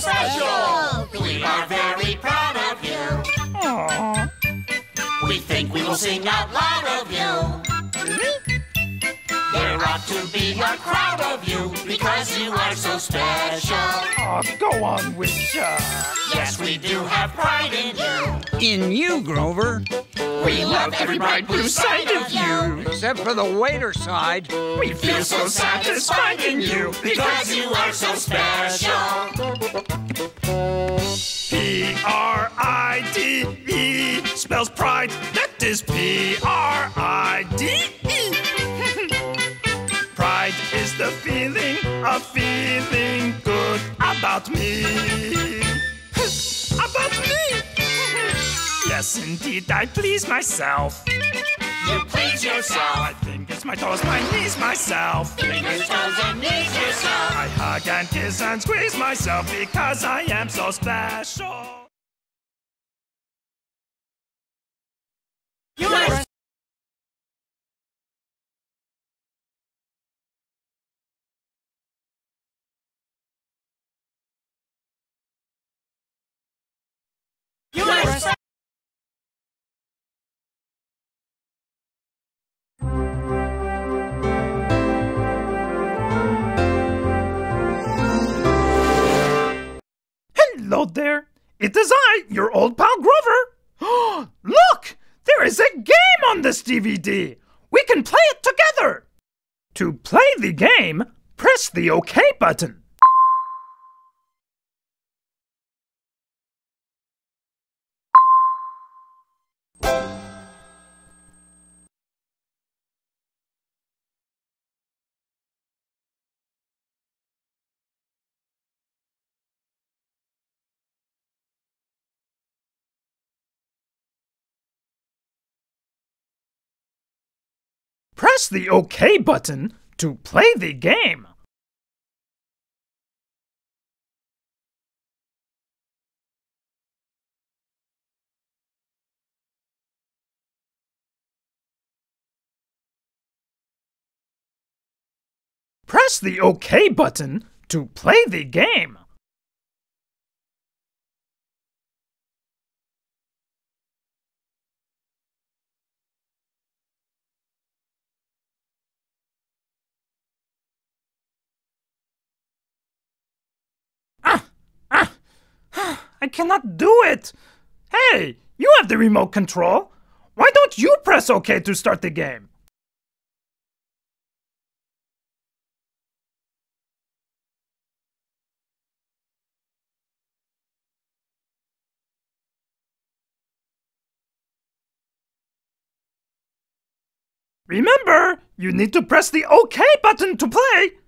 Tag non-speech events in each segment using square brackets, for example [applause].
special. We are very proud of you. Aww. We think we will sing out loud of you. There ought to be a crowd of you because you are so special. Aw, go on with ya. Yes, we do have pride in you. In you, Grover. We love every bright blue side of you. Except for the waiter side. We feel so satisfied in you because you are so special. P R I D E spells pride. That is P R I D The feeling of feeling good about me. [laughs] about me. [laughs] yes, indeed, I please myself. You please yourself. My fingers, my toes, my knees, myself. Fingers, toes, and knees yourself. I hug and kiss and squeeze myself because I am so special. It is I, your old pal Grover. [gasps] Look! There is a game on this DVD. We can play it together. To play the game, press the OK button. Press the OK button to play the game. Press the OK button to play the game. Ah! Ah! I cannot do it! Hey, you have the remote control. Why don't you press OK to start the game? Remember, you need to press the OK button to play.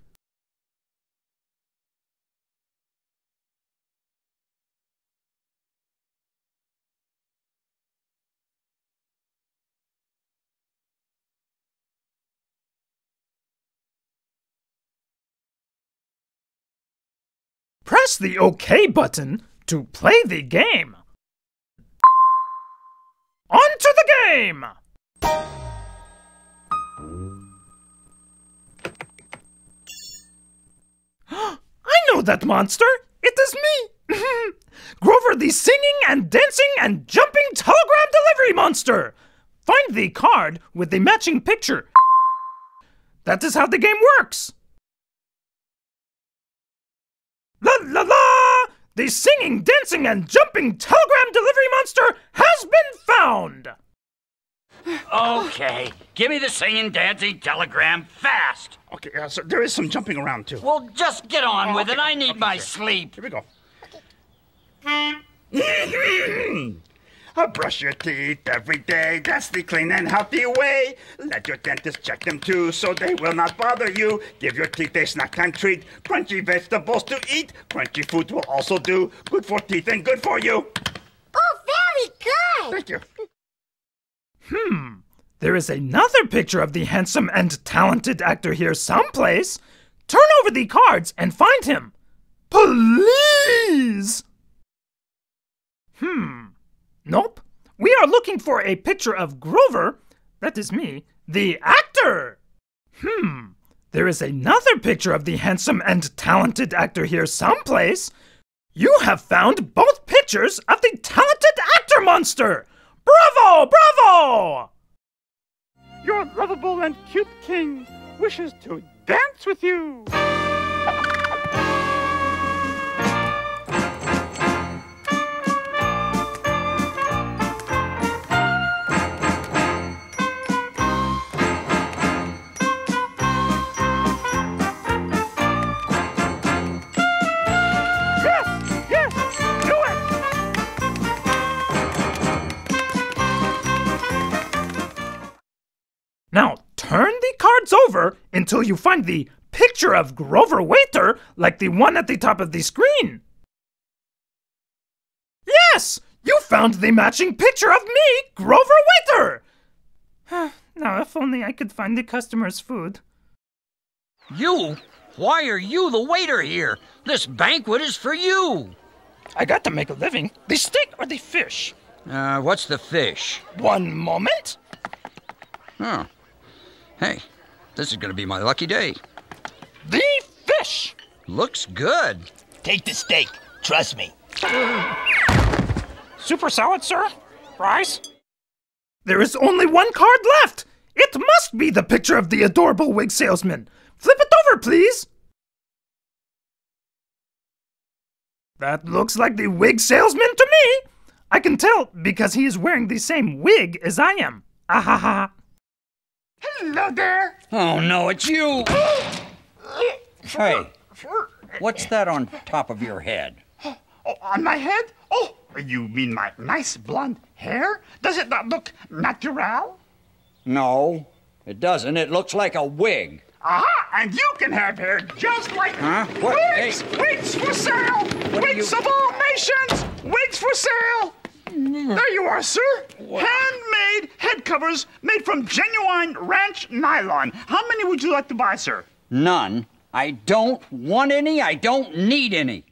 Press the OK button to play the game. On to the game! [gasps] I know that monster! It is me! [laughs] Grover the singing and dancing and jumping telegram delivery monster! Find the card with the matching picture. That is how the game works! La la la! The singing, dancing, and jumping telegram delivery monster has been found! Okay, give me the singing, dancing telegram fast. Okay, uh, so there is some jumping around too. Well, just get on Oh, with it. I need okay, my sure. sleep. Here we go. [laughs] [clears throat] [laughs] brush your teeth every day. That's the clean and healthy way. Let your dentist check them too, so they will not bother you. Give your teeth a snack time treat. Crunchy vegetables to eat. Crunchy food will also do. Good for teeth and good for you. Oh, very good. Thank you. Hmm. There is another picture of the handsome and talented actor here someplace. Turn over the cards and find him. Please! Hmm. Nope. We are looking for a picture of Grover, that is me, the actor. Hmm. There is another picture of the handsome and talented actor here someplace. You have found both pictures of the talented actor monster! Bravo! Bravo! Your lovable and cute king wishes to dance with you. 50 cards over until you find the picture of Grover Waiter like the one at the top of the screen. Yes! You found the matching picture of me, Grover Waiter! now, if only I could find the customer's food. You? Why are you the waiter here? This banquet is for you! I got to make a living. The steak or the fish? Uh, what's the fish? One moment. Huh. Hey, this is gonna be my lucky day. The fish! Looks good. Take the steak. Trust me. [gasps] Super salad, sir? Rice? There is only one card left! It must be the picture of the adorable wig salesman! Flip it over, please! That looks like the wig salesman to me! I can tell because he is wearing the same wig as I am. Ahaha. Hello there. Oh no, it's you! hey, what's that on top of your head? Oh, on my head? Oh, you mean my nice blonde hair? Does it not look natural? No, it doesn't. It looks like a wig. Aha! And you can have hair just like Huh? What? wigs. Hey. Wigs for sale. do Wigs you- of all nations. Wigs for sale. Mm. There you are, sir. Handmade head covers made from genuine ranch nylon. How many would you like to buy, sir? None. I don't want any. I don't need any.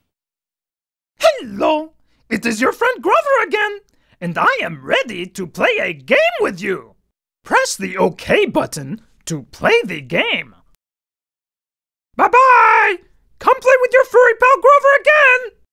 Hello! It is your friend Grover again, and I am ready to play a game with you. Press the OK button to play the game. Bye bye! Come play with your furry pal Grover again!